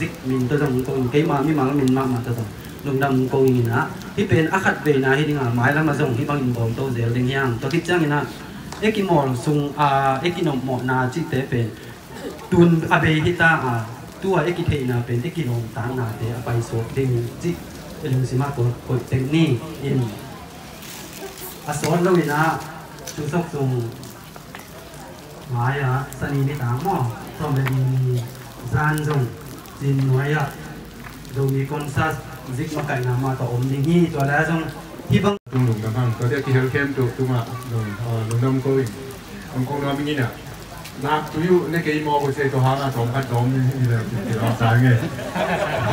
ดิมินตัวจังกงเกมามีมังมินมาหมาตัวจังนุงดำกงินะที่เป็นอคัดเวนะที่นี่ไงหมายแล้วมาส่งที่บางอินบอมโตเซลเดงยังตัวที่จ้างนะเอ็กิมอลซุงอาเอ็กิโนมอนาจิเตเป็นตุนอาเบฮิตาอาตัวเอ็กิเทนาเป็นเอ็กิโนมตานาเตอไปโวดเดงจิเอลุงซิมาตัวกดเต็งนี่เอินอาสอนเราเลยนะชูซอกซุงหมายอะสนีนิตามอสอมเป็นจานซุง xin tin noya do mi consas zik ma kai na ma to om ding hi to la jong hi bang tu lung da bang to de ki hel kem tu tu ma ạ, lung dom ko in om ko no mi ni na na tu yu ne ke mo ko xe tổ ha na tom khat tom như thế la ti ra sáng nghe.